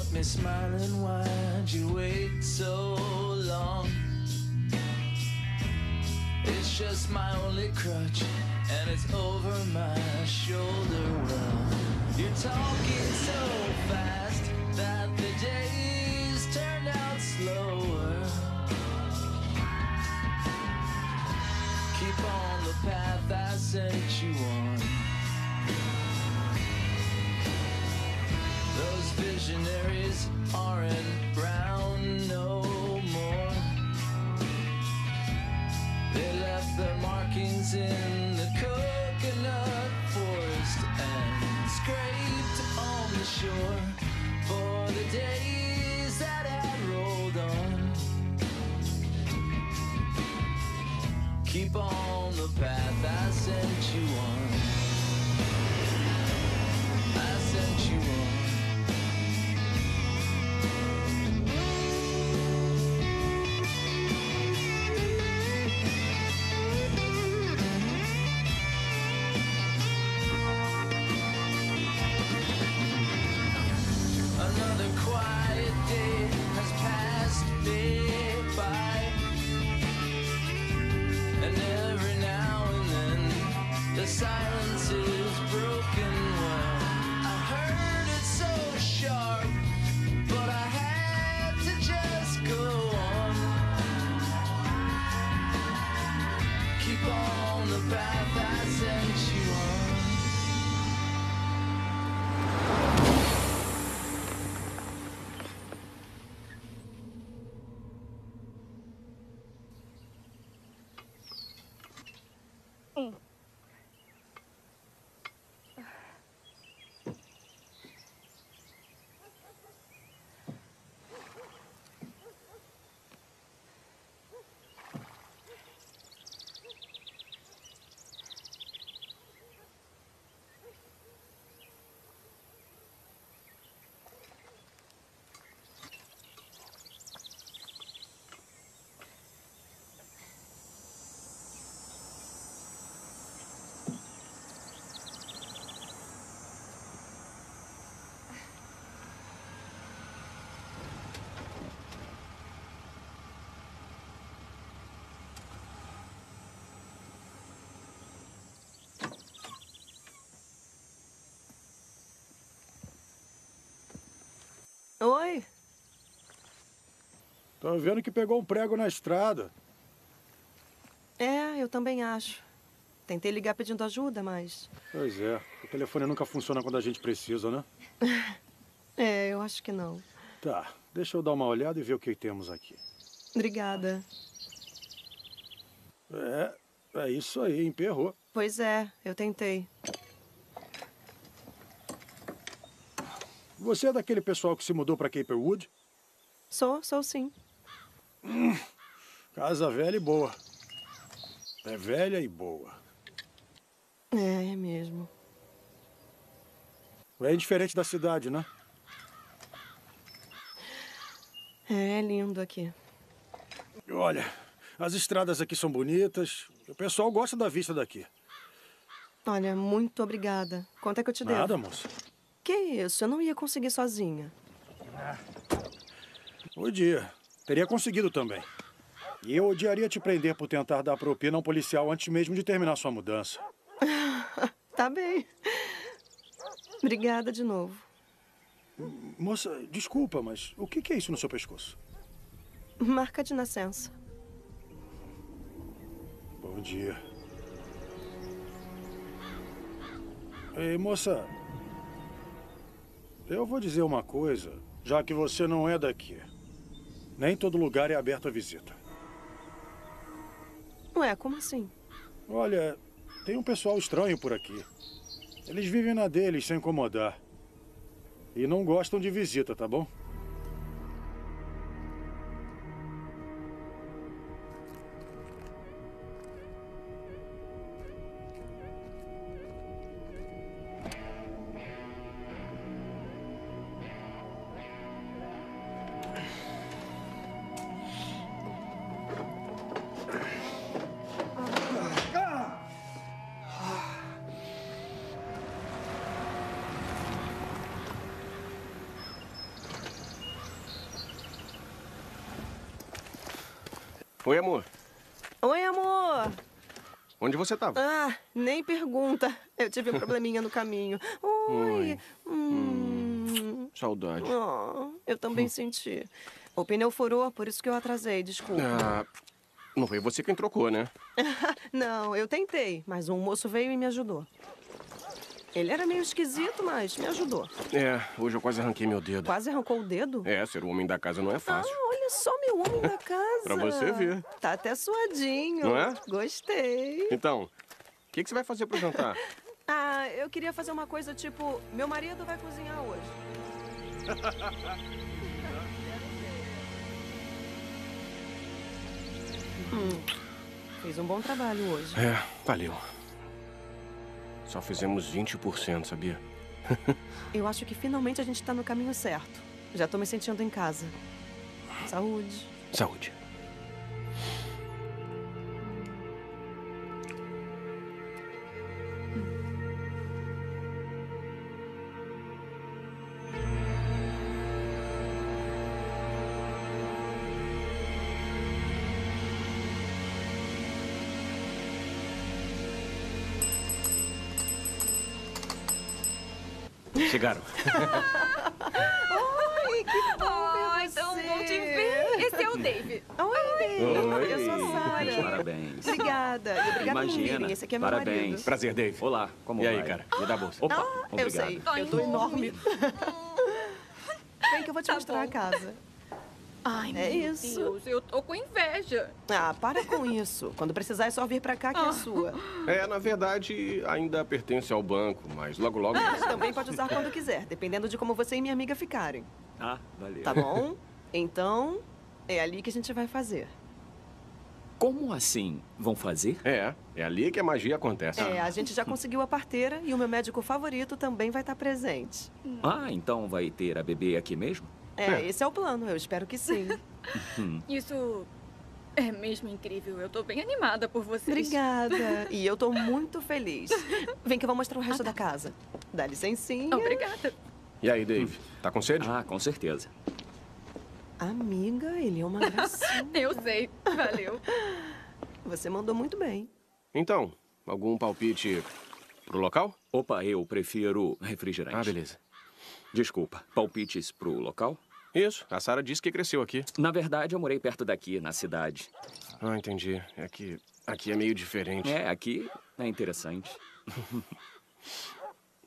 caught me smiling. Why'd you wait so long? It's just my only crutch, and it's over my shoulder. Well, you're talking so fast that the days turn out slower. Keep on the path I sent you on. Visionaries aren't brown no more. They left their markings in the coconut forest and scraped on the shore for the days that had rolled on. Keep on the path I sent you on. I sent you on. Oi, Tô vendo que pegou um prego na estrada. é, eu também acho. Tentei ligar pedindo ajuda, mas. Pois é, o telefone nunca funciona quando a gente precisa, né? É, eu acho que não. Tá, deixa eu dar uma olhada e ver o que temos aqui. Obrigada. É, é isso aí, emperrou. Pois é, eu tentei. Você é daquele pessoal que se mudou pra Caperwood? Sou, sou sim. Casa velha e boa. É velha e boa. É, é mesmo. É diferente da cidade, né? É, é lindo aqui. Olha, as estradas aqui são bonitas. O pessoal gosta da vista daqui. Olha, muito obrigada. Quanto é que eu te devo? Nada, moça. Que isso? Eu não ia conseguir sozinha. Podia. Teria conseguido também. E eu odiaria te prender por tentar dar propina a um policial antes mesmo de terminar sua mudança. Tá bem. Obrigada de novo. Moça, desculpa, mas o que que é isso no seu pescoço? Marca de nascença. Bom dia. Ei, moça. Eu vou dizer uma coisa, já que você não é daqui. Nem todo lugar é aberto à visita. Ué, como assim? Olha, tem um pessoal estranho por aqui. Eles vivem na deles sem incomodar. E não gostam de visita, tá bom? Oi, amor. Oi, amor. Onde você tava? Ah, nem pergunta. Eu tive um probleminha no caminho. Oi. Oi. Hum. Saudade. Oh, eu também senti. O pneu furou, por isso que eu atrasei, desculpa. Ah, não foi você quem trocou, né? Não, eu tentei, mas um moço veio e me ajudou. Ele era meio esquisito, mas me ajudou. É, hoje eu quase arranquei meu dedo. Quase arrancou o dedo? É, ser o homem da casa não é Ah, fácil. olha só meu homem da casa. Pra você ver. Tá até suadinho. Não é? Gostei. Então, o que, que você vai fazer pro jantar? Ah, eu queria fazer uma coisa tipo: meu marido vai cozinhar hoje. Hum, fez um bom trabalho hoje. É, valeu. Só fizemos 20%, sabia? Eu acho que finalmente a gente tá no caminho certo. Já tô me sentindo em casa. Saúde. Saúde. Chegaram. Oi, que bom Ai, ver tão bom te ver. Esse é o Dave. Oi, Dave. Oi. Eu sou a Sara. Parabéns. Obrigada. E obrigada por Imagina. virem. Esse aqui é meu Parabéns. marido. Prazer, Dave. Olá, como e aí, vai? cara? Me dá a bolsa. Opa, Ah, obrigado. eu sei. Eu tô enorme. Vem que eu vou te Tá mostrar a bom. casa. Ai, É meu isso. Deus, eu tô com inveja. Ah, para com isso. Quando precisar é só vir pra cá que é sua. É, na verdade, ainda pertence ao banco, mas logo logo. Também pode usar quando quiser, dependendo de como você e minha amiga ficarem. Ah, valeu. Tá bom? Então, é ali que a gente vai fazer. Como assim? Vão fazer? É, é ali que a magia acontece. É, a gente já conseguiu a parteira e o meu médico favorito também vai estar presente. Ah, então vai ter a bebê aqui mesmo? É, É. esse é o plano. Eu espero que sim. Isso é mesmo incrível. Eu tô bem animada por vocês. Obrigada. E eu tô muito feliz. Vem que eu vou mostrar o resto da casa. Dá licencinha. Obrigada. E aí, Dave? Tá com sede? Ah, com certeza. Amiga, ele é uma gracinha. Eu sei. Valeu. Você mandou muito bem. Então, algum palpite pro local? Opa, eu prefiro refrigerante. Ah, beleza. Desculpa, palpites pro local? Isso, a Sara disse que cresceu aqui. Na verdade, eu morei perto daqui, na cidade. Ah, entendi. É que aqui é meio diferente. É, aqui é interessante.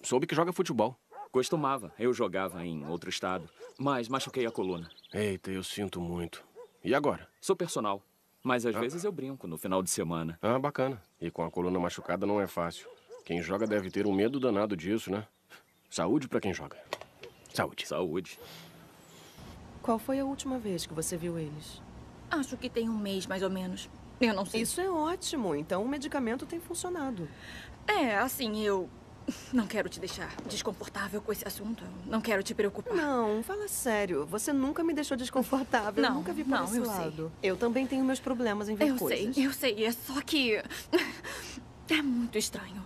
Soube que joga futebol. Costumava, eu jogava em outro estado, mas machuquei a coluna. Eita, eu sinto muito. E agora? Sou personal, mas às vezes eu brinco no final de semana. Ah, bacana. E com a coluna machucada não é fácil. Quem joga deve ter um medo danado disso, né? Saúde pra quem joga. Saúde. Saúde. Qual foi a última vez que você viu eles? Acho que tem um mês, mais ou menos. Eu não sei. Isso é ótimo. Então o medicamento tem funcionado. É, assim, eu não quero te deixar desconfortável com esse assunto. Eu Não quero te preocupar. Não, fala sério. Você nunca me deixou desconfortável. eu Não, nunca vi por não, esse eu sei. lado. Eu também tenho meus problemas em ver Eu coisas. sei, eu sei. É só que. É muito estranho.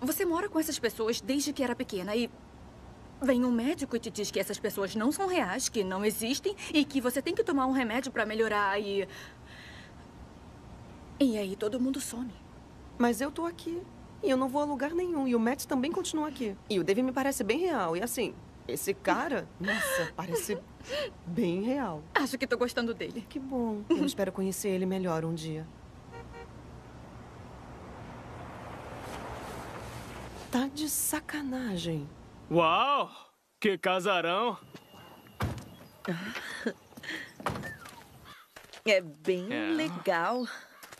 Você mora com essas pessoas desde que era pequena e. Vem um médico e te diz que essas pessoas não são reais, que não existem e que você tem que tomar um remédio pra melhorar e. E aí todo mundo some. Mas eu tô aqui. E eu não vou a lugar nenhum. E o Matt também continua aqui. E o Dave me parece bem real. E assim, esse cara, nossa, parece bem real. Acho que tô gostando dele. Que bom. Eu espero conhecer ele melhor um dia. Tá de sacanagem. Uau! Que casarão! É bem É. legal.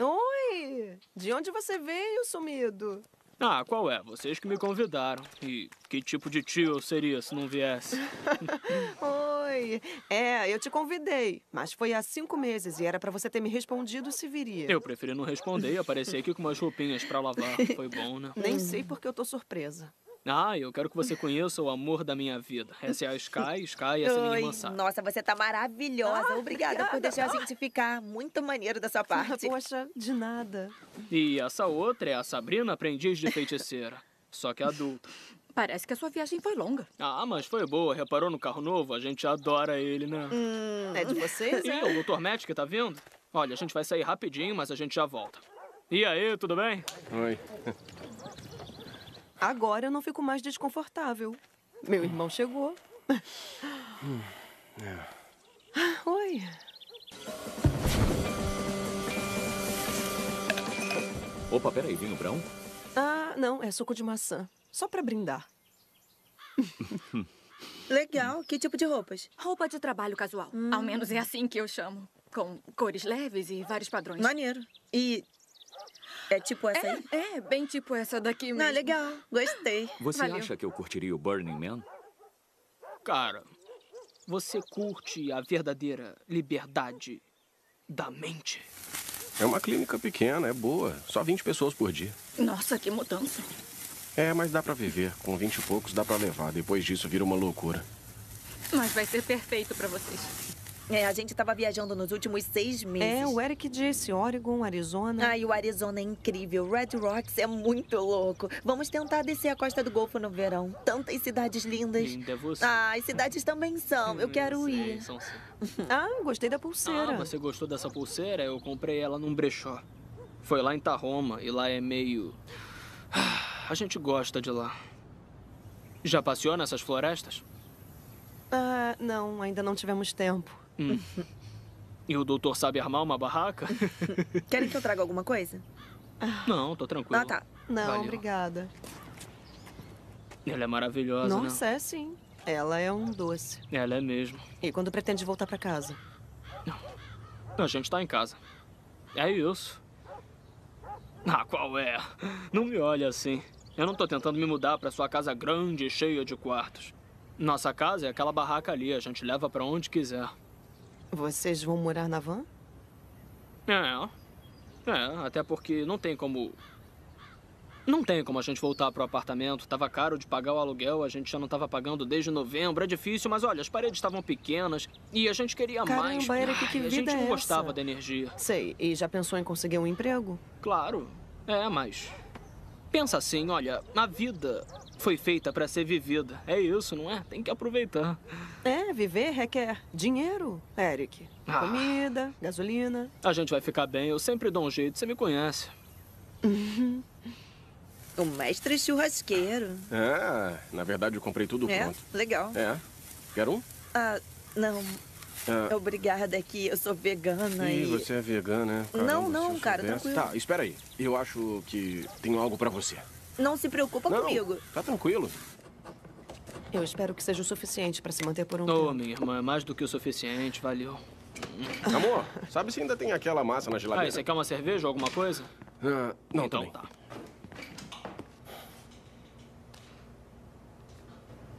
Oi! De onde você veio, sumido? Ah, qual é? Vocês que me convidaram. E que tipo de tio eu seria se não viesse? Oi! É, eu te convidei, mas foi há cinco meses e era pra você ter me respondido se viria. Eu preferi não responder e aparecer aqui com umas roupinhas pra lavar. Foi bom, né? Nem sei porque eu tô surpresa. Ah, eu quero que você conheça o amor da minha vida. Essa é a Sky, Sky, essa é minha irmã nossa, você tá maravilhosa. Ah, obrigada, por obrigada. deixar a gente ficar. Muito maneiro da sua parte. Poxa, de nada. E essa outra é a Sabrina, aprendiz de feiticeira. Só que adulta. Parece que a sua viagem foi longa. Ah, mas foi boa. Reparou no carro novo? A gente adora ele, né? É de vocês, Sim, é? o Dr. Matt que tá vindo. Olha, a gente vai sair rapidinho, mas a gente já volta. E aí, tudo bem? Oi. Agora eu não fico mais desconfortável. Meu irmão chegou. Ah, Oi. Opa, peraí, vinho branco? Ah, não, é suco de maçã. Só pra brindar. Legal. Que tipo de roupas? Roupa de trabalho casual. Ao menos é assim que eu chamo. Com cores leves e vários padrões. Maneiro. E é tipo essa aí? É, é, bem tipo essa daqui mesmo. Ah, legal. Gostei. Você Valeu. acha que eu curtiria o Burning Man? Cara, você curte a verdadeira liberdade da mente? É uma clínica pequena, é boa. Só 20 pessoas por dia. Nossa, que mudança. É, mas dá pra viver. Com 20 e poucos dá pra levar. Depois disso vira uma loucura. Mas vai ser perfeito pra vocês. É, a gente tava viajando nos últimos seis meses. É, o Eric disse Oregon, Arizona. Ai, o Arizona é incrível. Red Rocks é muito louco. Vamos tentar descer a costa do Golfo no verão. Tantas cidades lindas. Linda é você. Ah, as cidades também são. Eu quero Sei, ir. são sim. Ah, gostei da pulseira. Ah, você gostou dessa pulseira? Eu comprei ela num brechó. Foi lá em Tahoma e lá é meio. Ah, A gente gosta de lá. Já passeou nessas florestas? Ah, não, ainda não tivemos tempo. E o doutor sabe armar uma barraca? Querem que eu traga alguma coisa? Não, tô tranquilo. Ah, tá. Não, Valeu. obrigada. Ela é maravilhosa, Nossa, é sim. Ela é um doce. né? Ela é mesmo. E quando pretende voltar pra casa? A gente tá em casa. É isso. Ah, qual é? Não me olhe assim. Eu não tô tentando me mudar pra sua casa grande e cheia de quartos. Nossa casa é aquela barraca ali, a gente leva pra onde quiser. Vocês vão morar na van? É. É, até porque não tem como. Não tem como a gente voltar pro apartamento. Tava caro de pagar o aluguel, a gente já não tava pagando desde novembro. É difícil, mas olha, as paredes estavam pequenas e a gente queria mais. Caramba, Eric, que Ai, a vida gente não é gostava essa? da energia. Sei. E já pensou em conseguir um emprego? Claro. É, mas. Pensa assim, olha, a vida foi feita pra ser vivida. É isso, não é? Tem que aproveitar. É, viver requer dinheiro, Eric. Ah. Comida, gasolina. A gente vai ficar bem, eu sempre dou um jeito, você me conhece. O mestre churrasqueiro. É, na verdade eu comprei tudo É, pronto. legal. É. Quer um? Ah, não. Ah. Obrigada que eu sou vegana Ih, e... você é vegana, né? Não, Caramba, não, eu cara, soubesse- tranquilo. Tá, espera aí. Eu acho que tenho algo pra você. Não se preocupa não, comigo. tá tranquilo. Eu espero que seja o suficiente pra se manter por um Ô, tempo. minha irmã, é mais do que o suficiente, valeu. Amor, sabe se ainda tem aquela massa na Ah, geladeira? e você quer uma cerveja ou alguma coisa? Ah, não, então também. tá.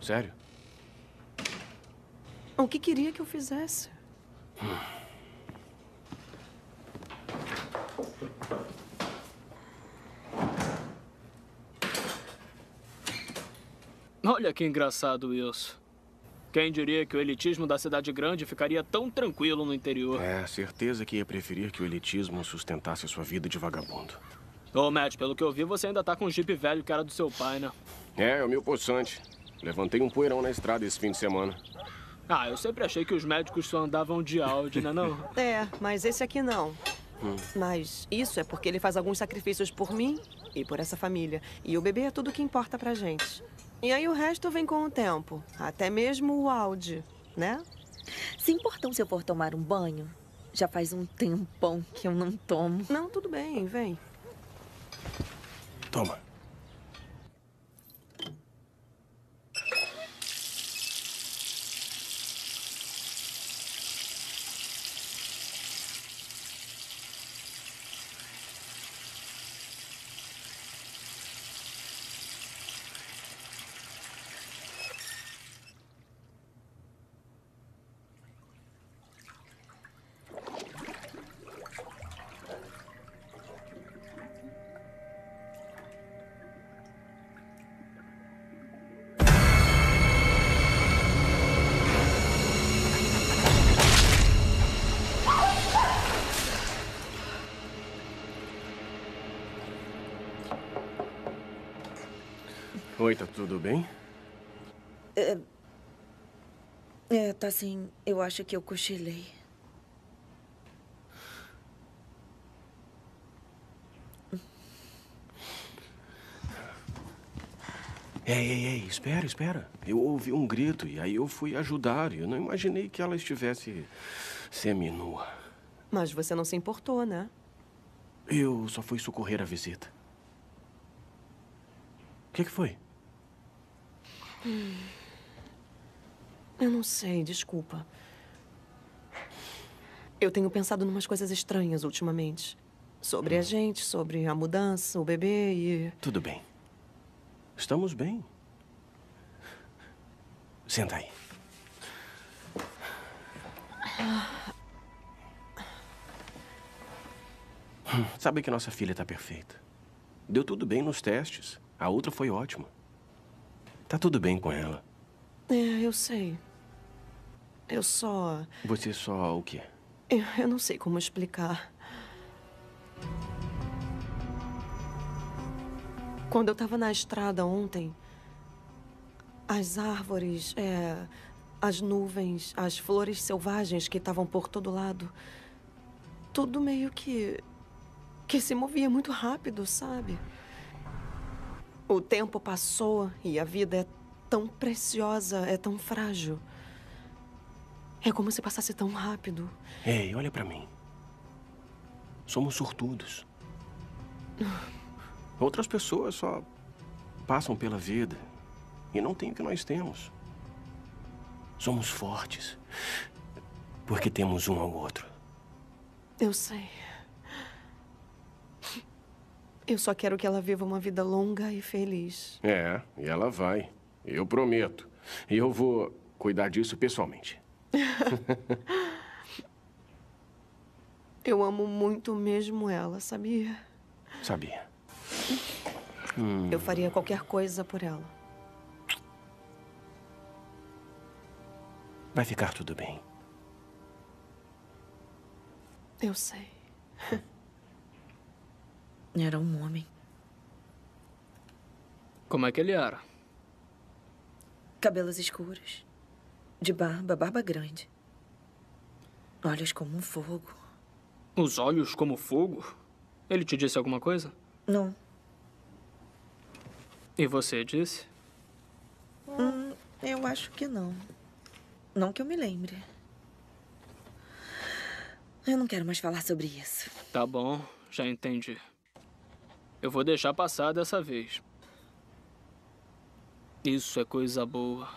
Sério? O que queria que eu fizesse? Olha que engraçado isso. Quem diria que o elitismo da cidade grande ficaria tão tranquilo no interior? É, certeza que ia preferir que o elitismo sustentasse sua vida de vagabundo. Ô, Matt, pelo que eu vi, você ainda tá com o Jeep velho que era do seu pai, né? É, é o meu poçante. Levantei um poeirão na estrada esse fim de semana. Ah, eu sempre achei que os médicos só andavam de Audi, né não? É, mas esse aqui não. Mas isso é porque ele faz alguns sacrifícios por mim e por essa família. E o bebê é tudo que importa pra gente. E aí o resto vem com o tempo. Até mesmo o Audi, né? Se importam se eu for tomar um banho? Já faz um tempão que eu não tomo. Não, tudo bem, vem. Toma. Oi, tá tudo bem? É... é tá sim. Eu acho que eu cochilei. Ei, ei, ei, espera, espera. Eu ouvi um grito e aí eu fui ajudar e eu não imaginei que ela estivesse seminua. Mas você não se importou, né? Eu só fui socorrer a visita. O que, que foi? Eu não sei, desculpa. Eu tenho pensado em umas coisas estranhas ultimamente. Sobre a gente, sobre a mudança, o bebê e. Tudo bem. Estamos bem. Senta aí. Hum, Sabe que nossa filha está perfeita. Deu tudo bem nos testes. A outra foi ótima. Tá tudo bem com ela. É, eu sei. Eu só. Você só o quê? Eu, eu não sei como explicar. Quando eu estava na estrada ontem, as árvores, é, as nuvens, as flores selvagens que estavam por todo lado, tudo meio que. que se movia muito rápido, sabe? O tempo passou e a vida é tão preciosa, é tão frágil. É como se passasse tão rápido. Ei, olha pra mim. Somos sortudos. Outras pessoas só passam pela vida e não têm o que nós temos. Somos fortes porque temos um ao outro. Eu sei. Eu só quero que ela viva uma vida longa e feliz. É, e ela vai. Eu prometo. E eu vou cuidar disso pessoalmente. Eu amo muito mesmo ela, sabia? Sabia. Eu faria qualquer coisa por ela. Vai ficar tudo bem. Eu sei. Era um homem. Como é que ele era? Cabelos escuros. De barba, barba grande. Olhos como um fogo. Os olhos como fogo? Ele te disse alguma coisa? Não. E você disse? Hum, eu acho que não. Não que eu me lembre. Eu não quero mais falar sobre isso. Tá bom, já entendi. Eu vou deixar passar dessa vez. Isso é coisa boa.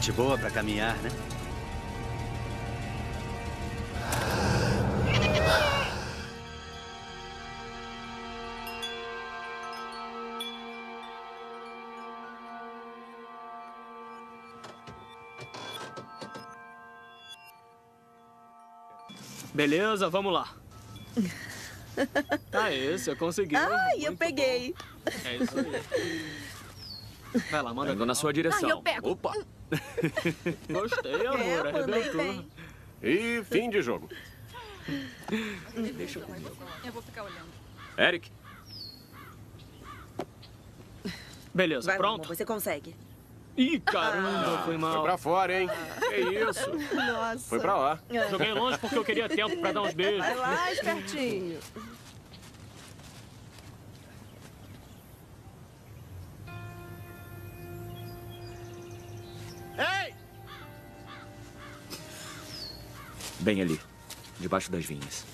Noite boa pra caminhar, né? Beleza, vamos lá. Aê, você conseguiu. Ai, eu Muito peguei. bom. É isso aí. Vai lá, manda Indo na sua Ai, direção. eu pego. Opa! Gostei, amor. É, Arrebentou. E fim de jogo. Eu vou ficar olhando. Eric, Beleza, Vai, pronto? amor, você consegue. Ih, caramba, foi Foi mal. pra fora, hein? Que isso? Nossa. Foi pra lá. Joguei longe porque eu queria tempo pra dar uns beijos. Vai lá, espertinho. Bem ali, debaixo das vinhas.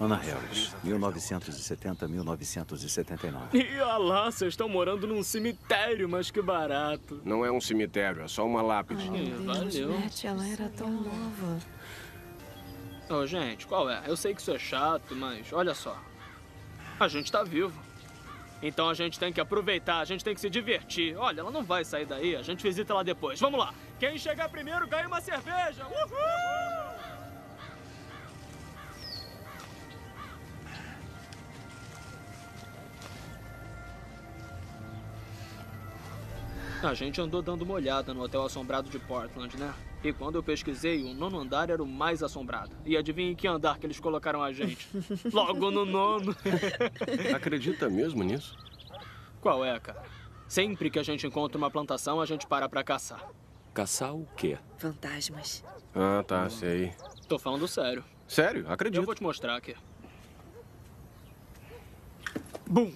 Ana Harris, 1970-1979. E olha lá, vocês estão morando num cemitério, mas que barato. Não é um cemitério, é só uma lápide. Deus, valeu. Matt, ela era tão nova. Ô, gente, qual é? Eu sei que isso é chato, mas olha só. A gente tá vivo. Então a gente tem que aproveitar, a gente tem que se divertir. Olha, ela não vai sair daí, a gente visita lá depois. Vamos lá. Quem chegar primeiro ganha uma cerveja. Uhul! A gente andou dando uma olhada no hotel assombrado de Portland, né? E quando eu pesquisei, o nono andar era o mais assombrado. E adivinha em que andar que eles colocaram a gente? Logo no nono. Acredita mesmo nisso? Qual é, cara? Sempre que a gente encontra uma plantação, a gente para pra caçar. Caçar o quê? Fantasmas. Ah, tá, sei. Tô falando sério. Sério? Acredito. Eu vou te mostrar aqui. Bum!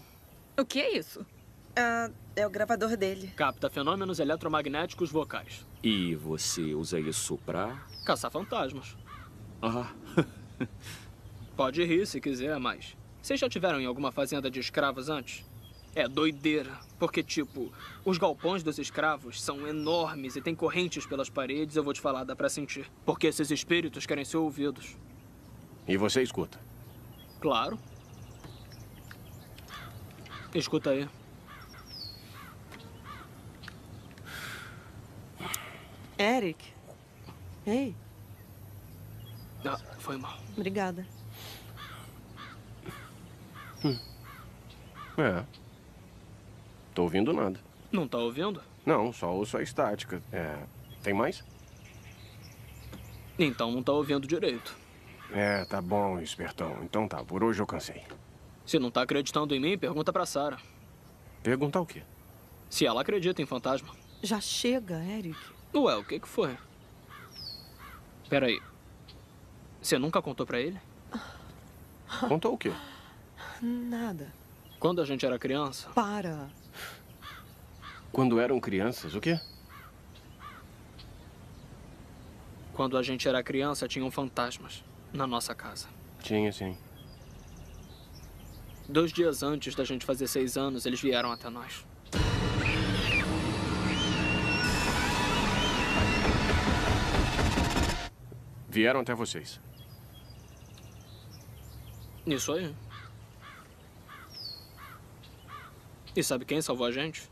O que é isso? Ah, é o gravador dele. Capta fenômenos eletromagnéticos vocais. E você usa isso pra. Caçar fantasmas. Ah, Pode rir se quiser, mas. Vocês já tiveram em alguma fazenda de escravos antes? É doideira. Porque, tipo, os galpões dos escravos são enormes e tem correntes pelas paredes, eu vou te falar, dá pra sentir. Porque esses espíritos querem ser ouvidos. E você escuta? Claro. Escuta aí. Eric. Ei, Ah, foi mal. obrigada. É. Tô ouvindo nada. Não tá ouvindo? Não, só ouço a estática. É. Tem mais? Então não tá ouvindo direito. É, tá bom, espertão. Então tá, por hoje eu cansei. Se não tá acreditando em mim, pergunta pra Sarah. Perguntar o quê? Se ela acredita em fantasma. Já chega, Eric. Ué, o que que foi? Peraí. Você nunca contou pra ele? Contou o quê? Nada. Quando a gente era criança? Para. Quando eram crianças, o quê? Quando a gente era criança, tinham fantasmas na nossa casa. Tinha, sim. Dois dias antes da gente fazer seis anos, eles vieram até nós. Vieram até vocês. Isso aí. E sabe quem salvou a gente?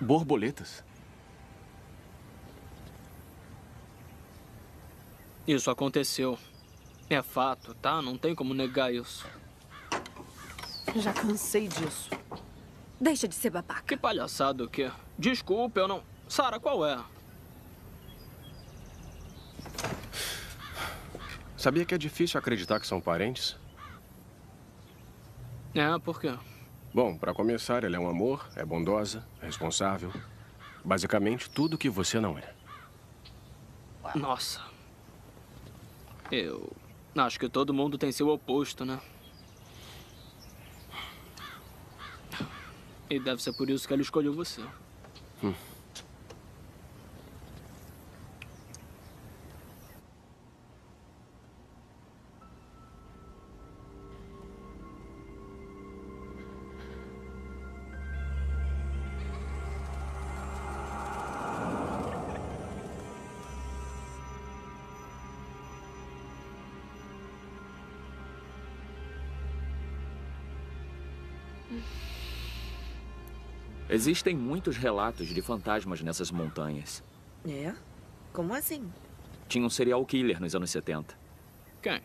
Borboletas? Isso aconteceu. É fato, tá? Não tem como negar isso. Já cansei disso. Deixa de ser babaca. Que palhaçada o quê? Desculpa, eu não. Sara, qual é? Sabia que é difícil acreditar que são parentes? É, por quê? Bom, para começar, ela é um amor, é bondosa, é responsável. Basicamente, tudo que você não é. Nossa. Eu. Acho que todo mundo tem seu oposto, né? E deve ser por isso que ela escolheu você. Existem muitos relatos de fantasmas nessas montanhas. É? Como assim? Tinha um serial killer nos anos 70. Quem?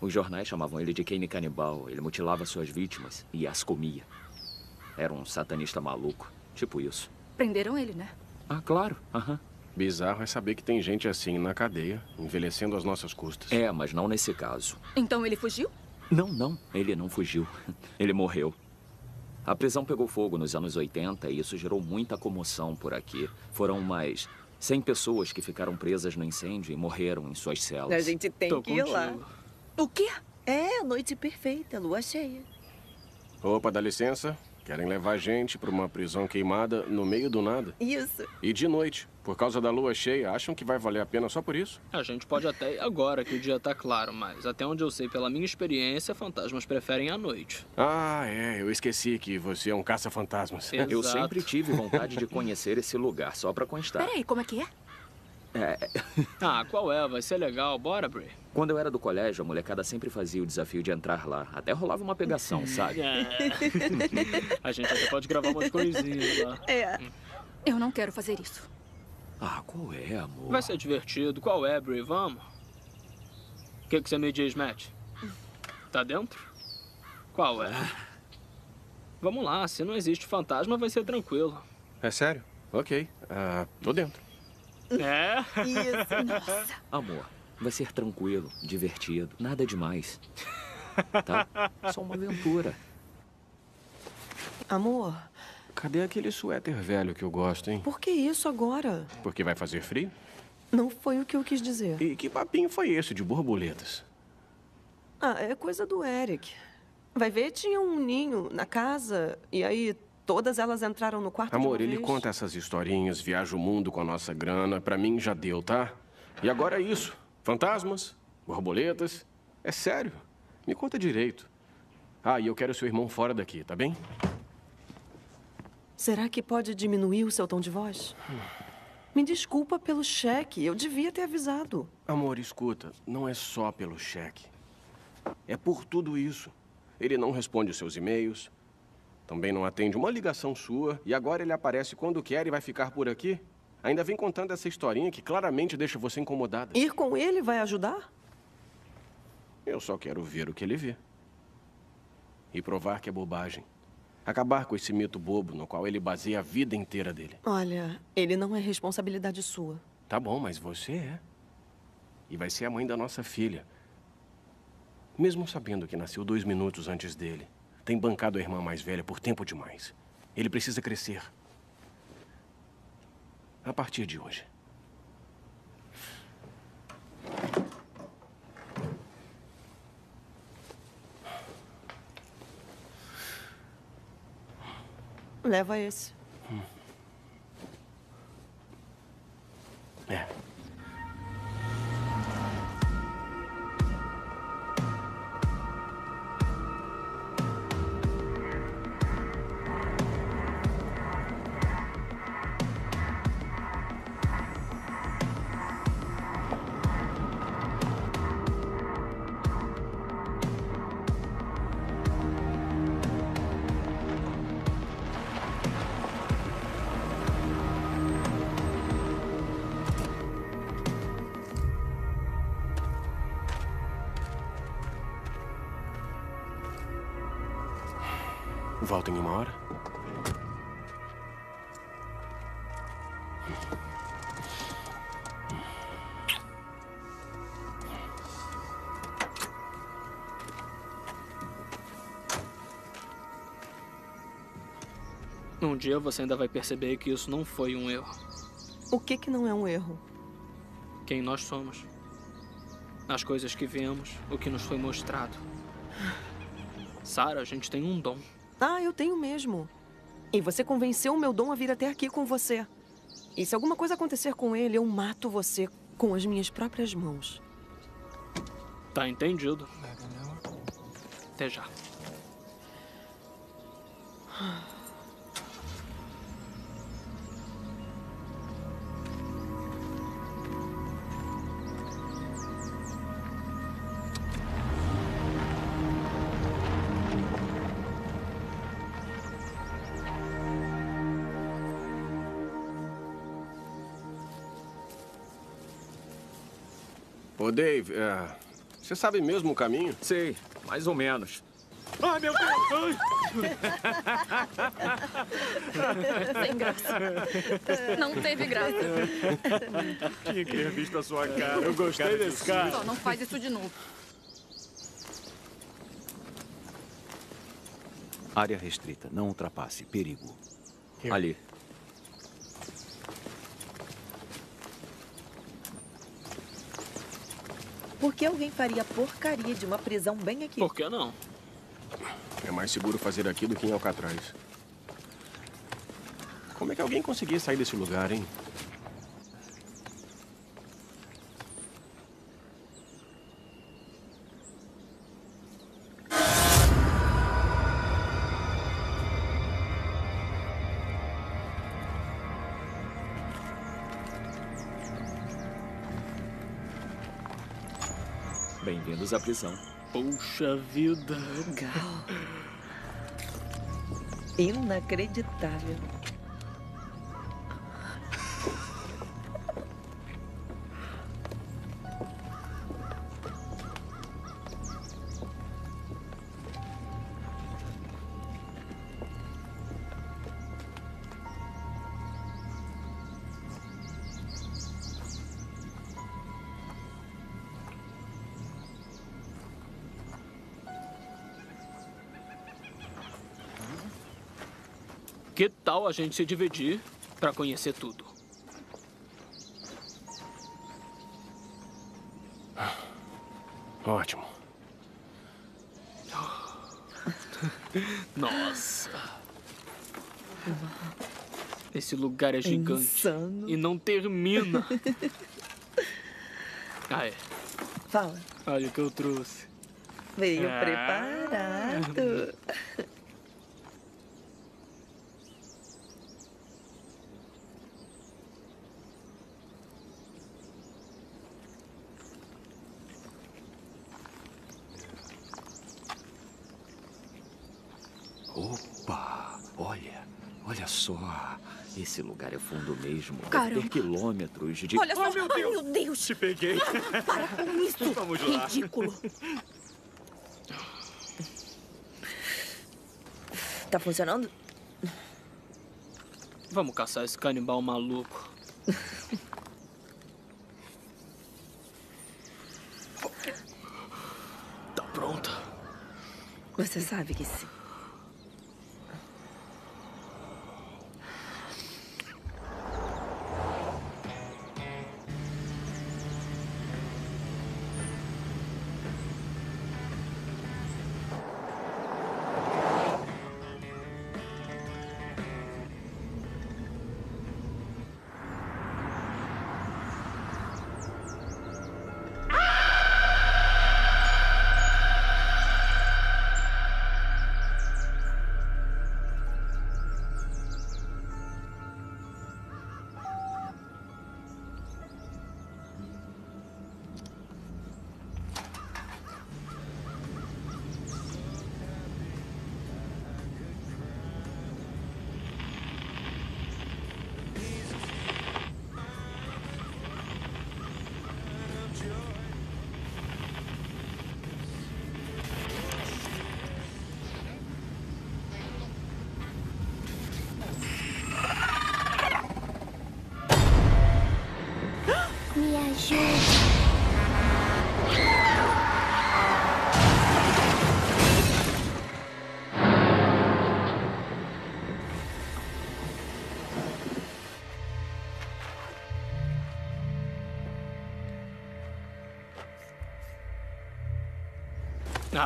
Os jornais chamavam ele de Kane Canibal. Ele mutilava suas vítimas e as comia. Era um satanista maluco. Tipo isso. Prenderam ele, né? Ah, claro. Aham. Bizarro é saber que tem gente assim na cadeia, envelhecendo às nossas custas. É, mas não nesse caso. Então ele fugiu? Não, não. Ele não fugiu. Ele morreu. A prisão pegou fogo nos anos 80 e isso gerou muita comoção por aqui. Foram mais 100 pessoas que ficaram presas no incêndio e morreram em suas celas. A gente tem Tô que ir lá. contigo. O quê? É, a noite perfeita, lua cheia. Opa, dá licença. Querem levar a gente para uma prisão queimada no meio do nada. Isso. E de noite, por causa da lua cheia, acham que vai valer a pena só por isso? A gente pode até ir agora que o dia tá claro, mas até onde eu sei pela minha experiência, fantasmas preferem a noite. Ah, é, eu esqueci que você é um caça-fantasmas. Eu sempre tive vontade de conhecer esse lugar, só pra constar. Peraí, como é que é? É, Ah, qual é? Vai ser legal. Bora, Bray. quando eu era do colégio, a molecada sempre fazia o desafio de entrar lá. Até rolava uma pegação, sabe? É. A gente até pode gravar umas coisinhas lá. É. Eu não quero fazer isso. Ah, qual é, amor? Vai ser divertido. Qual é, Bray? Vamos? O que, que você me diz, Matt? Tá dentro? Qual é? Vamos lá, se não existe fantasma, vai ser tranquilo. É sério? Ok, ah, tô dentro. É? Isso. Nossa. Amor, vai ser tranquilo, divertido, nada demais. Tá? Só uma aventura. Amor, Cadê aquele suéter velho que eu gosto, hein? por que isso agora? Porque vai fazer frio? Não foi o que eu quis dizer. E que papinho foi esse de borboletas? Ah, é coisa do Eric. Vai ver, tinha um ninho na casa e aí todas elas entraram no quarto Amor, ele conta essas historinhas, viaja o mundo com a nossa grana. Pra mim já deu, tá? E agora é isso. Fantasmas, borboletas. É sério. Me conta direito. Ah, e eu quero seu irmão fora daqui, tá bem? Será que pode diminuir o seu tom de voz? Me desculpa pelo cheque, eu devia ter avisado. Amor, escuta, não é só pelo cheque. É por tudo isso. Ele não responde os seus e-mails, também não atende uma ligação sua, e agora ele aparece quando quer e vai ficar por aqui? Ainda vem contando essa historinha que claramente deixa você incomodada. Ir com ele vai ajudar? Eu só quero ver o que ele vê. E provar que é bobagem. Acabar com esse mito bobo no qual ele baseia a vida inteira dele. Olha, ele não é responsabilidade sua. Tá bom, mas você é. E vai ser a mãe da nossa filha. Mesmo sabendo que nasceu dois minutos antes dele, tem bancado a irmã mais velha por tempo demais. Ele precisa crescer. A partir de hoje. Leva esse. É. Um dia você ainda vai perceber que isso não foi um erro. O que que não é um erro? Quem nós somos. As coisas que vemos, o que nos foi mostrado. Sara, a gente tem um dom. Ah, eu tenho mesmo. E você convenceu o meu dom a vir até aqui com você. E se alguma coisa acontecer com ele, eu mato você com as minhas próprias mãos. Tá entendido. Até já. Ô, Dave, é, você sabe mesmo o caminho? Sei, mais ou menos. Ai, meu Deus! Sem graça. Não teve graça. Tinha que ter visto a sua cara. Eu gostei desse cara. Só não faz isso de novo. Área restrita. Não ultrapasse. Perigo. Ali. Por que alguém faria porcaria de uma prisão bem aqui? Por que não? É mais seguro fazer aqui do que em Alcatraz. Como é que alguém conseguia sair desse lugar, hein? Bem-vindos à prisão. Puxa vida. Legal. Inacreditável. Tal a gente se dividir pra conhecer tudo? Ótimo. Nossa. Esse lugar é gigante. Insano. E não termina. Ah, é. Fala. Olha o que eu trouxe. Veio Ah. preparado. Opa! Olha, olha só. Esse lugar é fundo mesmo. Deve ter quilômetros de... Olha só. Oh, meu Ai, Deus! meu Deus. Te peguei. Para com isso. Vamos lá. Ridículo. Tá funcionando? Vamos caçar esse canibal maluco. Tá pronta? Você sabe que sim.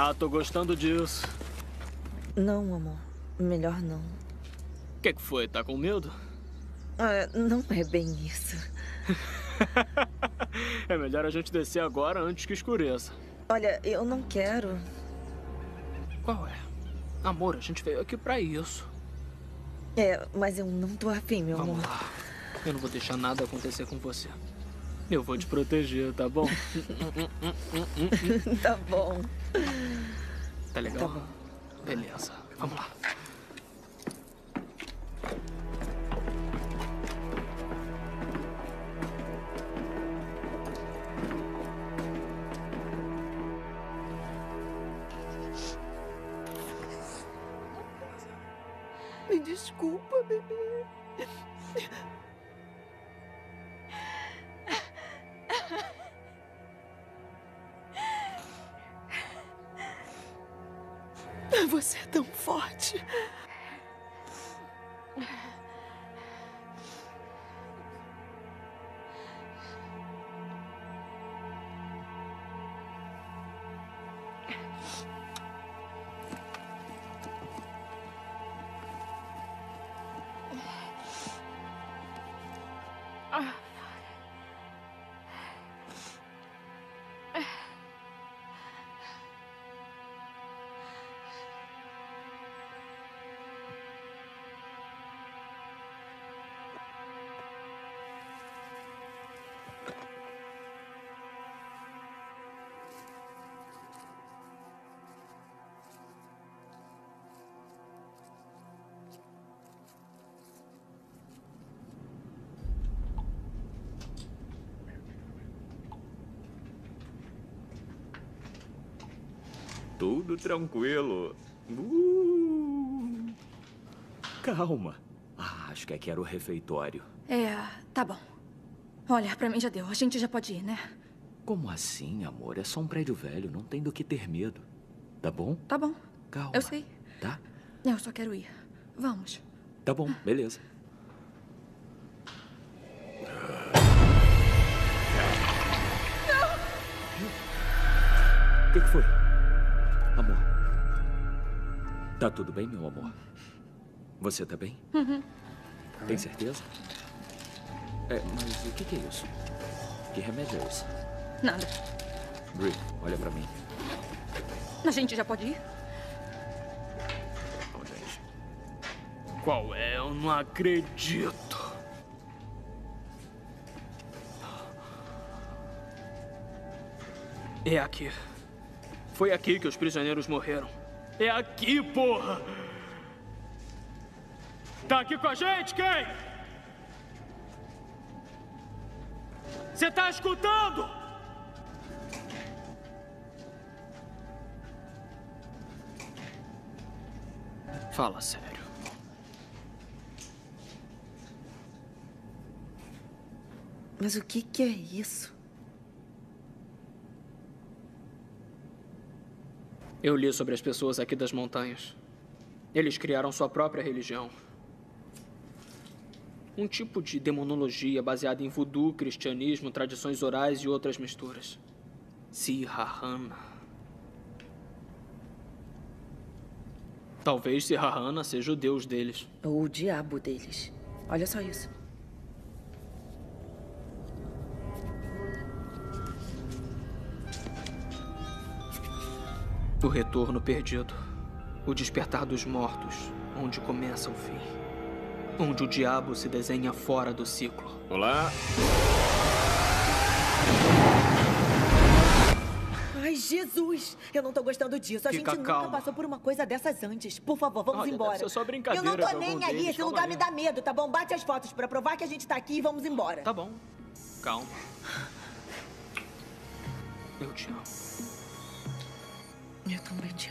Ah, tô gostando disso. Não, amor. Melhor não. O que, que foi? Tá com medo? Ah, não é bem isso. É melhor a gente descer agora antes que escureça. Olha, eu não quero. Qual é? Amor, a gente veio aqui pra isso. É, mas eu não tô afim, meu Vamos amor. lá. Eu não vou deixar nada acontecer com você. Eu vou te proteger, tá bom? tá bom. Tá legal? Tá bom. Beleza. Vamos lá. Me desculpa, bebê. Tão forte. Tudo tranquilo. Uh. Calma. Ah, acho que aqui era o refeitório. É, tá bom. Olha, pra mim já deu. A gente já pode ir, né? Como assim, amor? É só um prédio velho, não tem do que ter medo. Tá bom? Tá bom. Calma. Eu sei. Tá? Eu só quero ir. Vamos. Tá bom, beleza. O que, que foi? Tá tudo bem, meu amor? Você tá bem? Uhum. Tem certeza? É, mas o que, que é isso? Que remédio é esse? Nada. Brie, olha pra mim. A gente já pode ir? Bom, gente. Qual é? Eu não acredito. É aqui. Foi aqui que os prisioneiros morreram. É aqui, porra! Tá aqui com a gente, quem? Você tá escutando? Fala sério. Mas o que, que é isso? Eu li sobre as pessoas aqui das montanhas. Eles criaram sua própria religião. Um tipo de demonologia baseada em voodoo, cristianismo, tradições orais e outras misturas. Sirahana. Talvez Sirahana seja o deus deles. Ou o diabo deles. Olha só isso. O retorno perdido. O despertar dos mortos, onde começa o fim. Onde o diabo se desenha fora do ciclo. Olá. Ai, Jesus! Eu não tô gostando disso. A Fica gente nunca calma. passou por uma coisa dessas antes. Por favor, vamos Olha, embora. deve ser só brincadeira Eu não de tô nem aí. Esse lugar aí. me dá medo, tá bom? Bate as fotos pra provar que a gente tá aqui e vamos embora. Tá bom. Calma. Eu te amo. Eu também te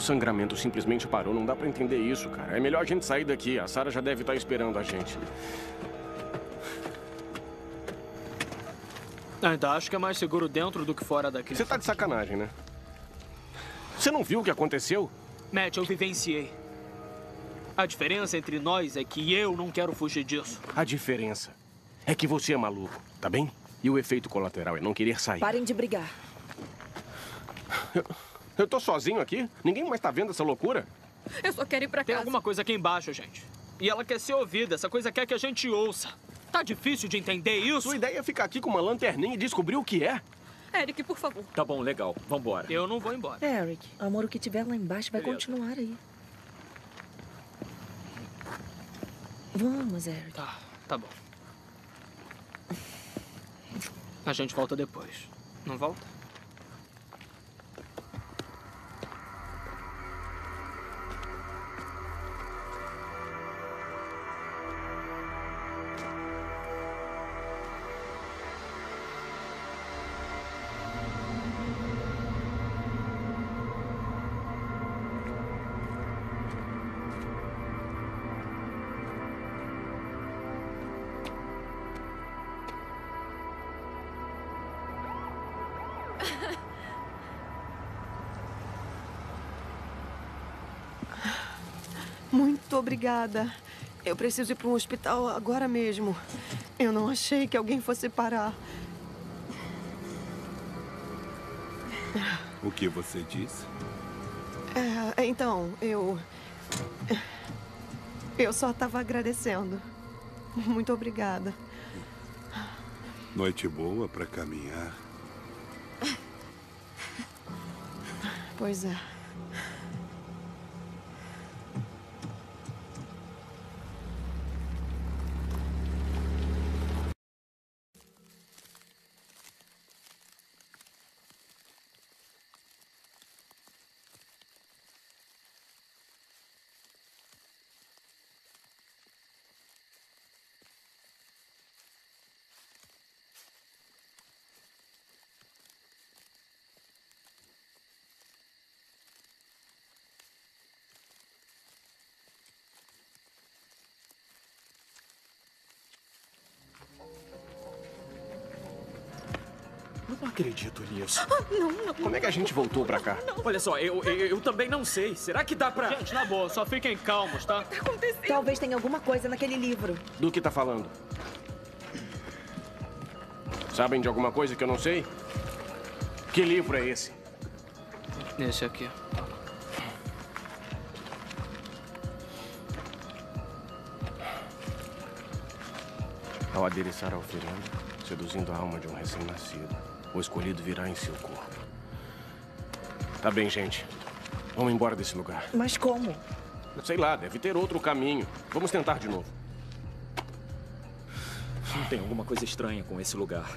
O sangramento simplesmente parou. Não dá pra entender isso, cara. É melhor a gente sair daqui. A Sarah já deve estar esperando a gente. Ainda acho que é mais seguro dentro do que fora daqui. Você tá de sacanagem, né? Você não viu o que aconteceu? Matt, eu vivenciei. A diferença entre nós é que eu não quero fugir disso. A diferença é que você é maluco, tá bem? E o efeito colateral é não querer sair. Parem de brigar. Eu, eu tô sozinho aqui? Ninguém mais tá vendo essa loucura? Eu só quero ir pra Tem casa. alguma coisa aqui embaixo, gente. E ela quer ser ouvida. Essa coisa quer que a gente ouça. Tá difícil de entender isso? Sua ideia é ficar aqui com uma lanterninha e descobrir o que é? Eric, por favor. Tá bom, legal. Vambora. Eu não vou embora. Eric, amor, o que tiver lá embaixo vai Beleza. continuar aí. Vamos, Eric. Tá, tá bom. A gente volta depois. Não volta? Muito obrigada. Eu preciso ir para um hospital agora mesmo. Eu não achei que alguém fosse parar. O que você disse? É, então, eu. Eu só estava agradecendo. Muito obrigada. Noite boa para caminhar. Pois é. Acredito nisso. Não, não. Como é que a gente voltou pra cá? Olha só, eu, eu, eu também não sei. Será que dá pra. Gente, na boa, só fiquem calmos, tá? Talvez tenha alguma coisa naquele livro. Do que tá falando? Sabem de alguma coisa que eu não sei? Que livro é esse? Esse aqui. Ao adereçar a oferenda, seduzindo a alma de um recém-nascido, o escolhido virá em seu corpo. Tá bem, gente. Vamos embora desse lugar. Mas como? Sei lá, deve ter outro caminho. Vamos tentar de novo. Tem alguma coisa estranha com esse lugar.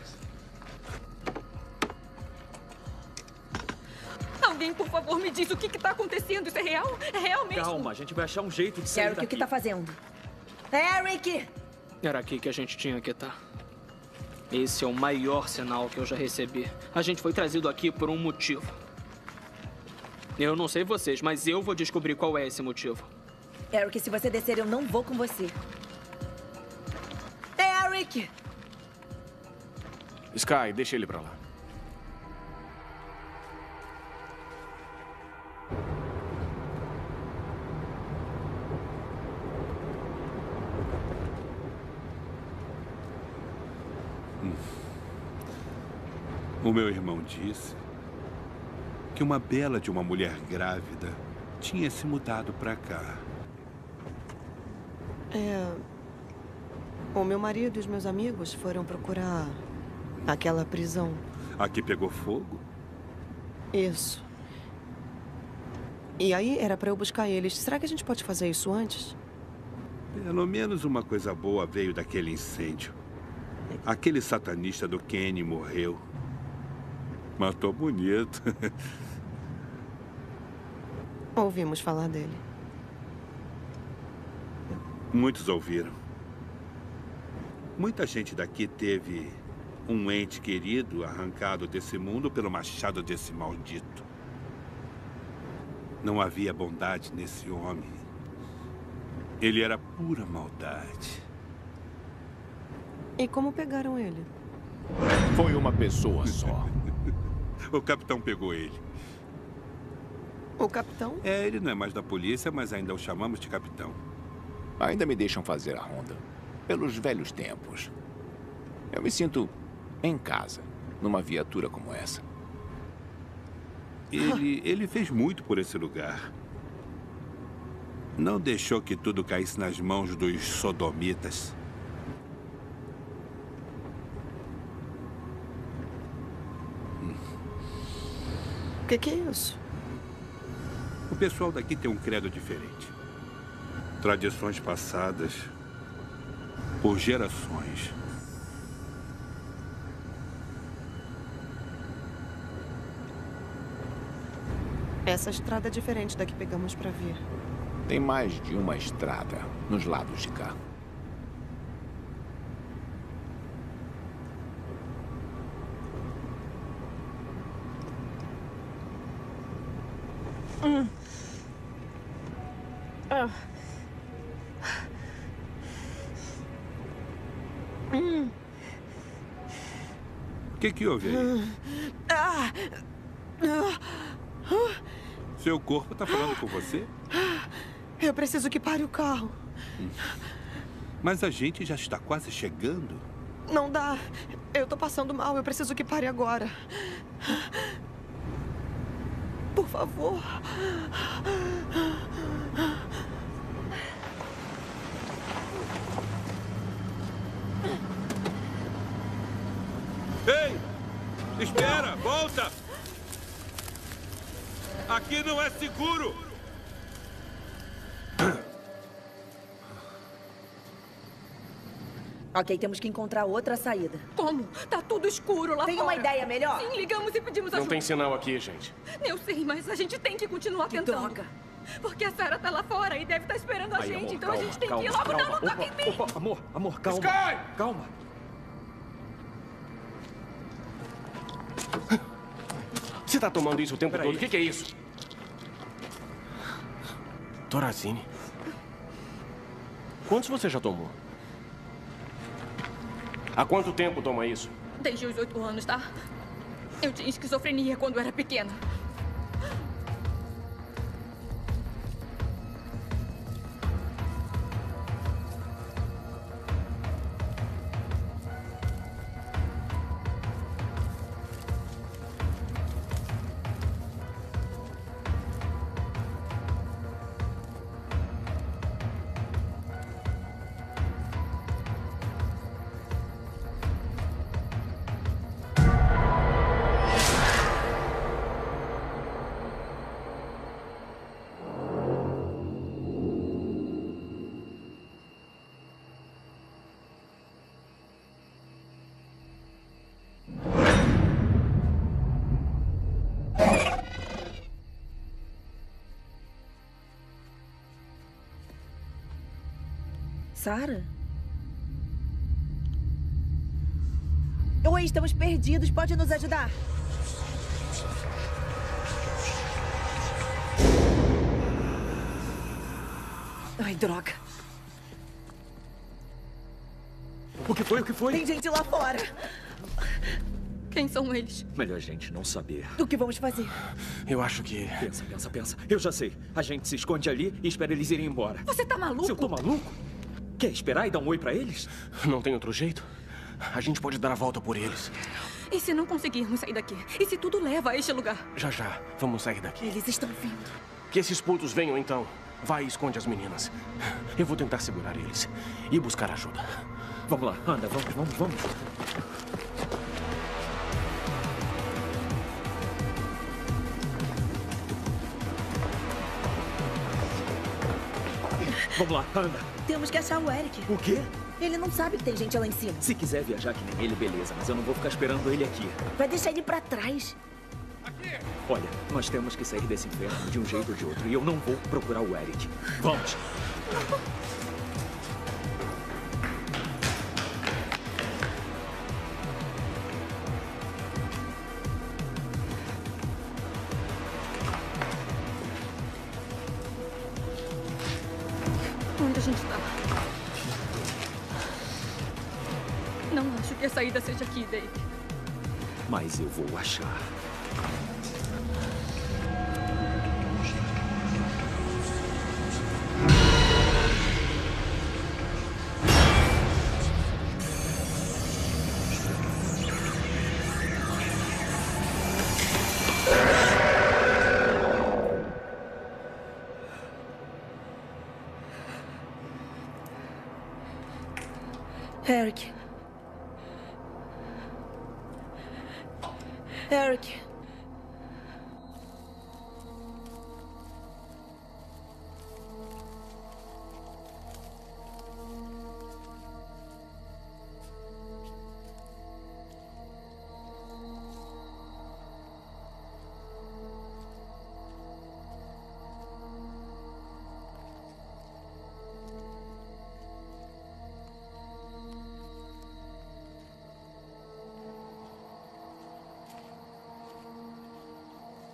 Alguém, por favor, me diz o que está acontecendo. Isso é real? É real mesmo? Calma, a gente vai achar um jeito de sair Eric, daqui. o que tá fazendo? Eric! Era aqui que a gente tinha que estar. Esse é o maior sinal que eu já recebi. A gente foi trazido aqui por um motivo. Eu não sei vocês, mas eu vou descobrir qual é esse motivo. Eric, se você descer, eu não vou com você. Eric! Sky, deixa ele pra lá. O meu irmão disse que uma bela de uma mulher grávida tinha se mudado para cá. É. O meu marido e os meus amigos foram procurar aquela prisão. Aqui pegou fogo? Isso. E aí era pra eu buscar eles. Será que a gente pode fazer isso antes? Pelo menos uma coisa boa veio daquele incêndio. Aquele satanista do Kenny morreu. Matou bonito. Ouvimos falar dele. Muitos ouviram. Muita gente daqui teve um ente querido arrancado desse mundo pelo machado desse maldito. Não havia bondade nesse homem. Ele era pura maldade. E como pegaram ele? Foi uma pessoa só. o capitão pegou ele. O capitão? É, ele não é mais da polícia, mas ainda o chamamos de capitão. Ainda me deixam fazer a ronda. Pelos velhos tempos. Eu me sinto em casa, numa viatura como essa. Ele, ele fez muito por esse lugar. Não deixou que tudo caísse nas mãos dos sodomitas. O que, que é isso? O pessoal daqui tem um credo diferente. Tradições passadas por gerações. Essa estrada é diferente da que pegamos para vir. Tem mais de uma estrada nos lados de cá. Que, houve aí? Seu corpo tá falando com você? Eu preciso que pare o carro. Mas a gente já está quase chegando. Não dá. Eu tô passando mal. Eu preciso que pare agora. Por favor. Ei! Espera! Volta! Aqui não é seguro! Ok, temos que encontrar outra saída. Como? Tá tudo escuro lá Tem fora. uma ideia melhor? Sim, ligamos e pedimos Não ajuda. tem sinal aqui, gente. Eu sei, mas a gente tem que continuar Que tentando. droga. Porque a Sarah tá lá fora e deve estar esperando a Aí, gente. amor, então calma, a gente tem calma, que ir logo. calma. Não, não toque Opa, em mim. opa, amor, amor, calma. Sky! Calma. Você tá tomando isso o tempo Peraí. todo? O que, que é isso? Torazine. Quantos você já tomou? Há quanto tempo toma isso? Desde os oito anos, tá? Eu tinha esquizofrenia quando era pequena. Sara? Oi, estamos perdidos. Pode nos ajudar? Ai, droga. O que foi? O que foi? Tem gente lá fora. Quem são eles? Melhor a gente não saber. O que vamos fazer? Eu acho que. Pensa, pensa, pensa. Eu já sei. A gente se esconde ali e espera eles irem embora. Você tá maluco? Se eu tô maluco? Quer esperar e dar um oi pra eles? Não tem outro jeito? A gente pode dar a volta por eles. E se não conseguirmos sair daqui? E se tudo leva a este lugar? Já já, vamos sair daqui. Eles estão vindo. Que esses putos venham então. Vai e esconde as meninas. Eu vou tentar segurar eles e buscar ajuda. Vamos lá, anda, vamos, vamos, vamos. Vamos lá, anda. Temos que achar o Eric. O quê? Ele não sabe que tem gente lá em cima. Se quiser viajar que nem ele, beleza, mas eu não vou ficar esperando ele aqui. Vai deixar ele pra trás. Olha, nós temos que sair desse inferno de um jeito ou de outro e eu não vou procurar o Eric. Vamos! Eu vou achar. Eric.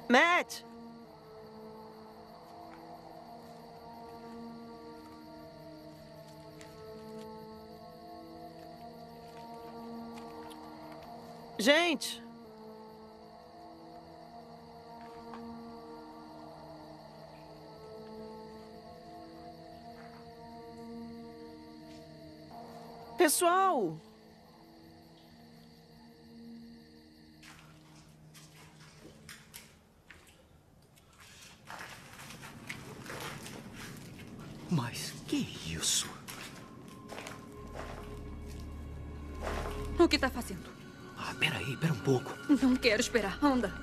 Matt! Gente! Pessoal! Esperar. Anda.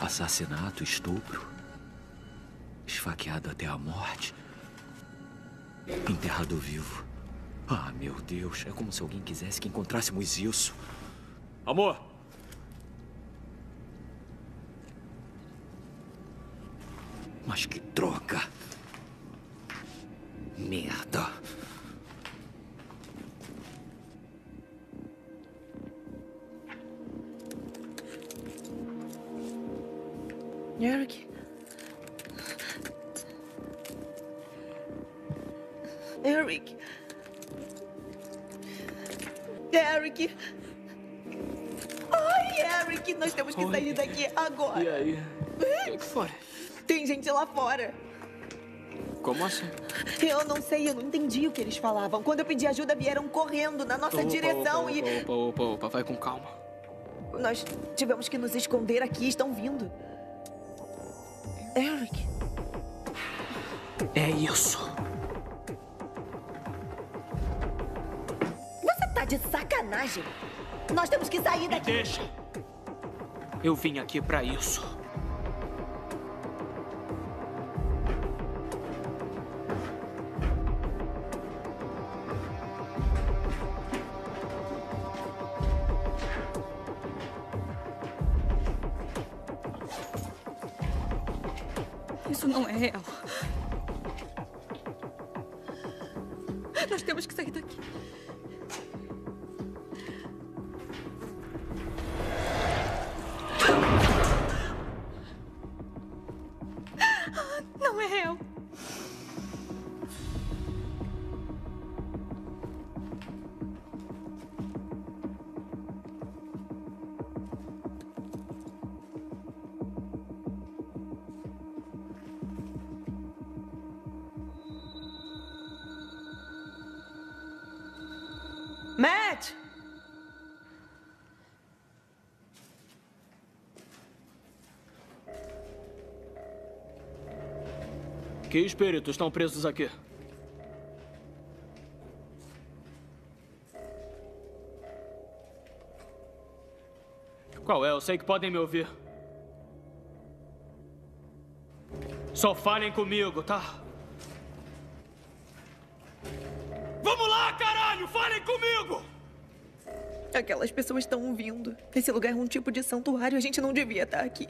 Assassinato, estupro. Esfaqueado até a morte. Enterrado vivo. Ah, meu Deus. É como se alguém quisesse que encontrássemos isso. Amor! Sei, eu não entendi o que eles falavam. Quando eu pedi ajuda, vieram correndo na nossa Opa, direção opa, e. Opa, opa, opa, vai com calma. Nós tivemos que nos esconder aqui, estão vindo. Eric. É isso. Você tá de sacanagem. Nós temos que sair daqui. Deixa. Eu vim aqui pra isso. Isso Que espíritos estão presos aqui? Qual é? Eu sei que podem me ouvir. Só falem comigo, tá? Vamos lá, caralho! Falem comigo! Aquelas pessoas estão vindo. Esse lugar é um tipo de santuário. A gente não devia estar aqui.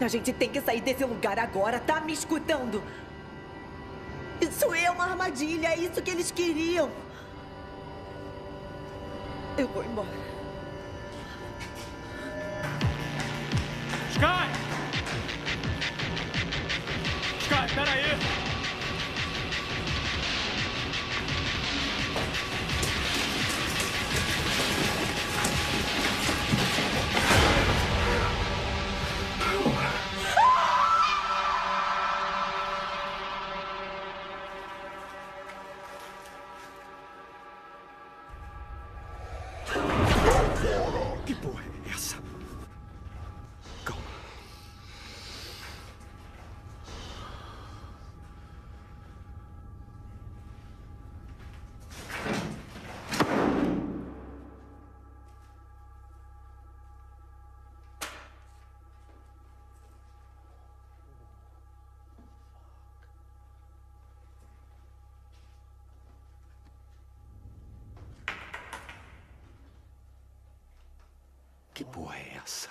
A gente tem que sair desse lugar agora. Tá me escutando? Isso é uma armadilha. É isso que eles queriam. Eu vou embora. Que porra é essa?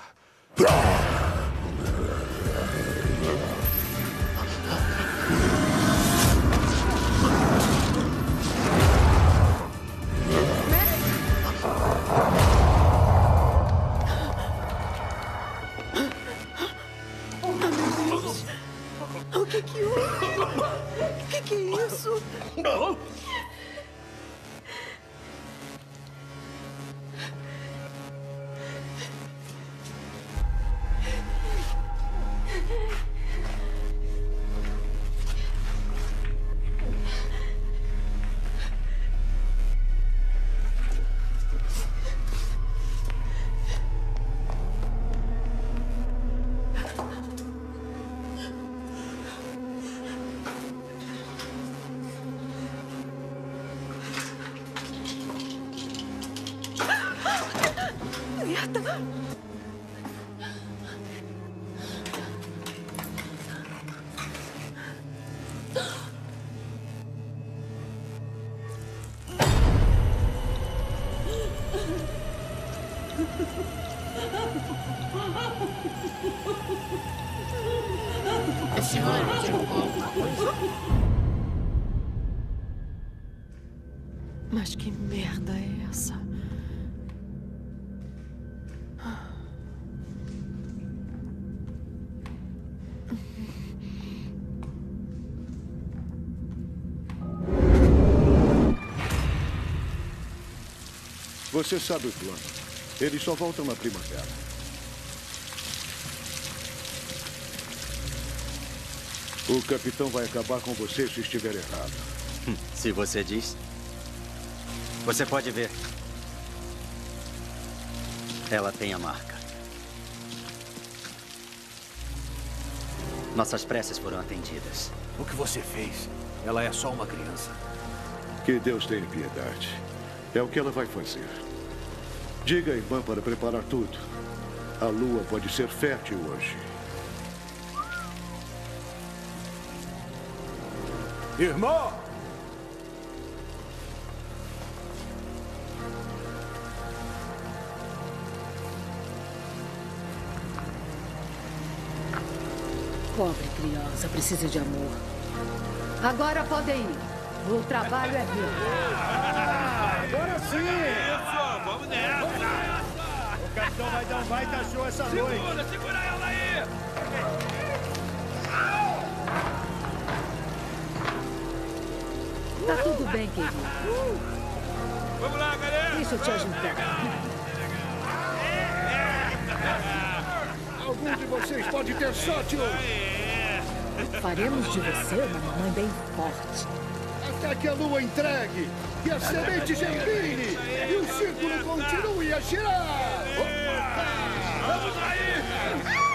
Você sabe o plano. Eles só voltam na primavera. O capitão vai acabar com você se estiver errado. Hum, Se você diz. Você pode ver. Ela tem a marca. Nossas preces foram atendidas. O que você fez? Ela é só uma criança. Que Deus tenha piedade. É o que ela vai fazer. Diga à irmã para preparar tudo. A lua pode ser fértil hoje. Irmão! Pobre criança, precisa de amor. Agora podem ir. O trabalho é meu. Agora sim! Isso, vamos nessa! O capitão vai dar um baita show essa noite. Segura, segura ela aí! Tá tudo bem, querido. Vamos lá, galera! Deixa eu te ajudar. Algum de vocês pode ter sorte hoje. Faremos de você uma mamãe bem forte. Até que a lua entregue e a semente germine e o círculo continue a girar. Vamos aí!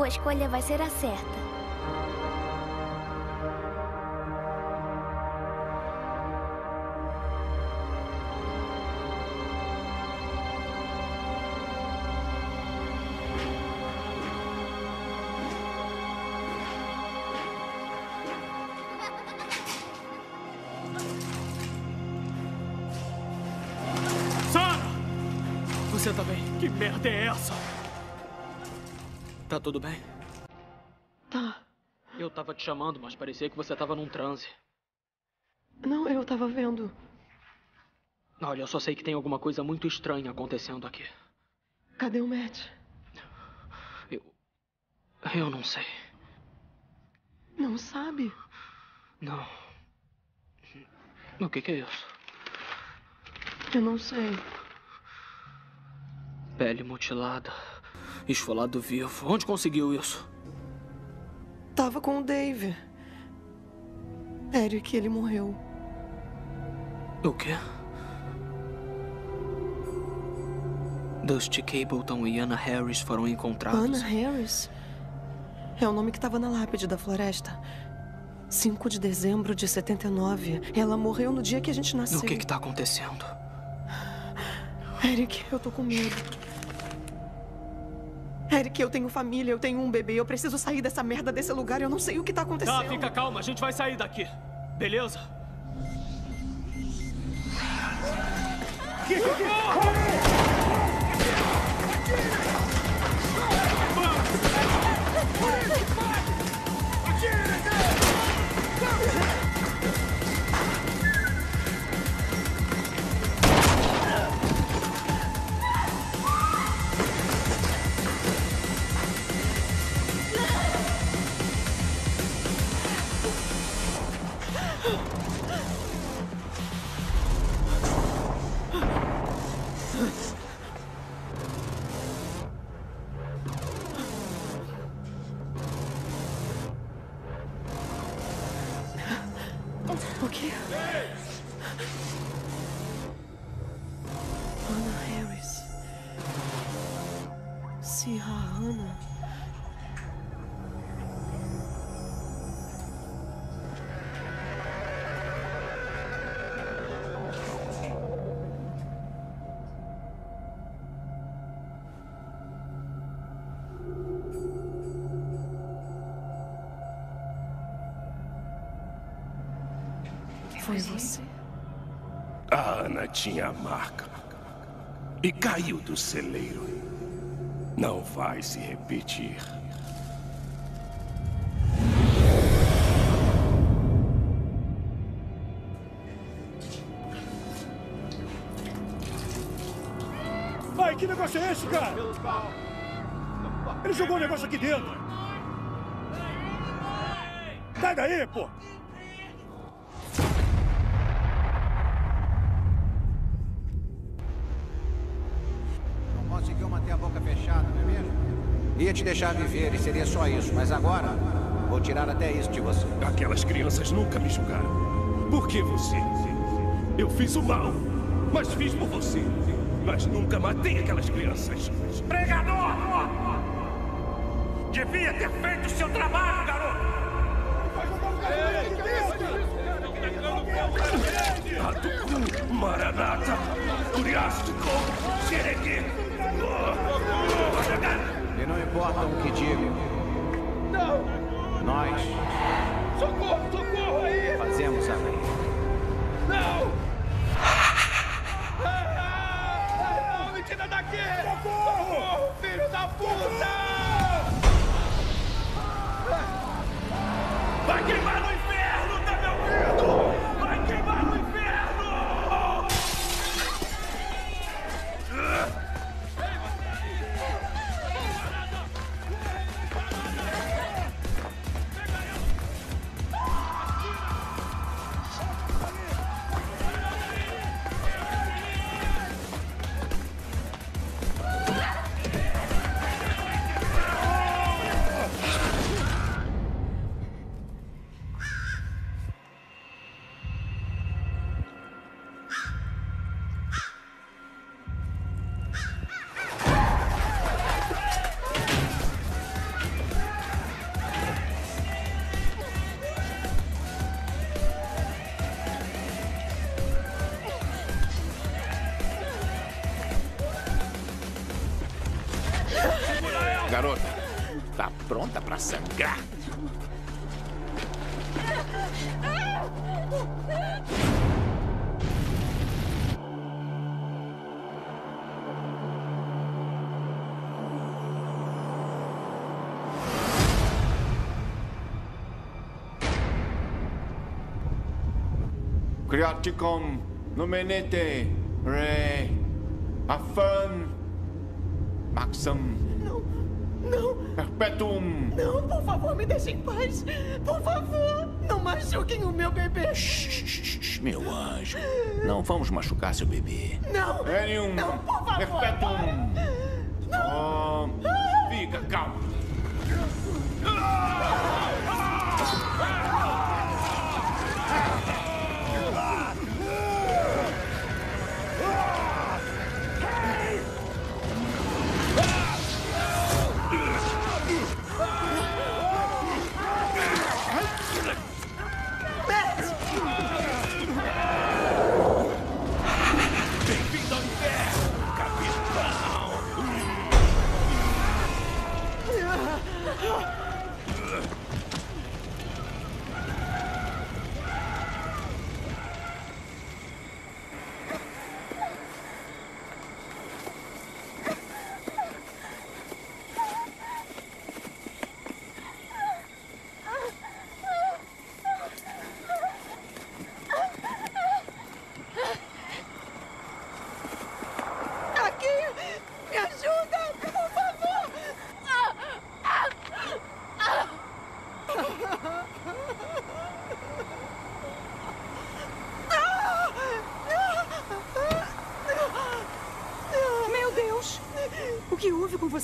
Sua escolha vai ser a certa. Tá tudo bem? Tá. Eu tava te chamando, mas parecia que você tava num transe. Não, eu tava vendo. Olha, eu só sei que tem alguma coisa muito estranha acontecendo aqui. Cadê o Matt? Eu não sei. Não sabe? Não. O que, que é isso? Eu não sei. Pele mutilada. Esfolado vivo. Onde conseguiu isso? Tava com o Dave. Eric, ele morreu. O quê? Dusty Cableton e Anna Harris foram encontrados. Anna Harris? É o nome que tava na lápide da floresta. 5 de dezembro de 79. Ela morreu no dia que a gente nasceu. O que que tá acontecendo? Eric, eu tô com medo. Eric, eu tenho família, eu tenho um bebê. Eu preciso sair dessa merda desse lugar. Eu não sei o que tá acontecendo. Tá, fica calma. A gente vai sair daqui. Beleza? Foi você? A Ana tinha a marca. E caiu do celeiro. Não vai se repetir. Ai, que negócio é esse, cara? Ele jogou um negócio aqui dentro. Sai daí, pô! Deixar viver e seria só isso, mas agora vou tirar até isso de você. Aquelas crianças nunca me julgaram. Por que você? Eu fiz o mal, mas fiz por você. Mas nunca matei aquelas crianças. Pregador! Devia ter feito o seu trabalho, garoto! Atuku, Maranata, Uriástico, Xereque. E não importa o que digam. Não! Nós Socorro, socorro aí! fazemos a lei. pronta pra sangrar. Creaticum numenete re vamos machucar seu bebê. Não, Enium não, por favor. Oh,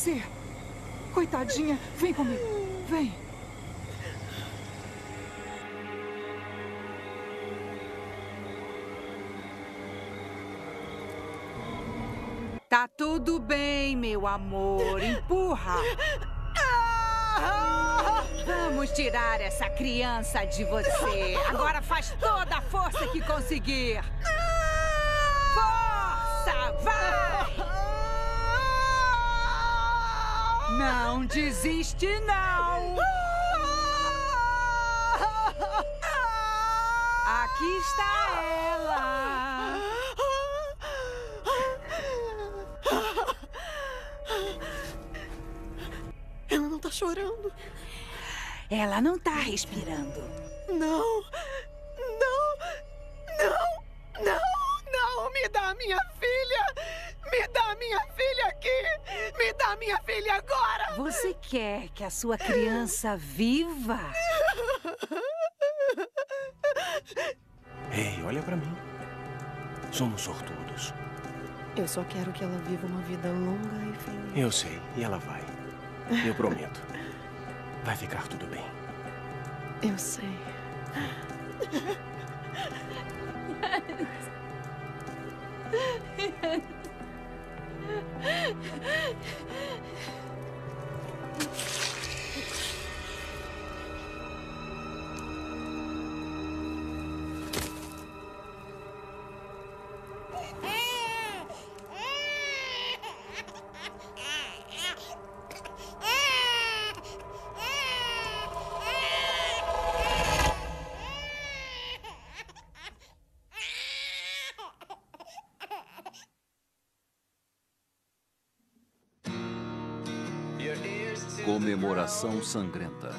você? Coitadinha, vem comigo. Vem. Tá tudo bem, meu amor. Empurra. Vamos tirar essa criança de você. Agora faz toda a força que conseguir. Não desiste, não! Aqui está ela! Ela não tá chorando. Ela não tá respirando. Não, a sua criança viva? Ei, olha pra mim. Somos sortudos. Eu só quero que ela viva uma vida longa e feliz. Eu sei, e ela vai. Eu prometo. Vai ficar tudo bem. Eu sei. Comemoração sangrenta.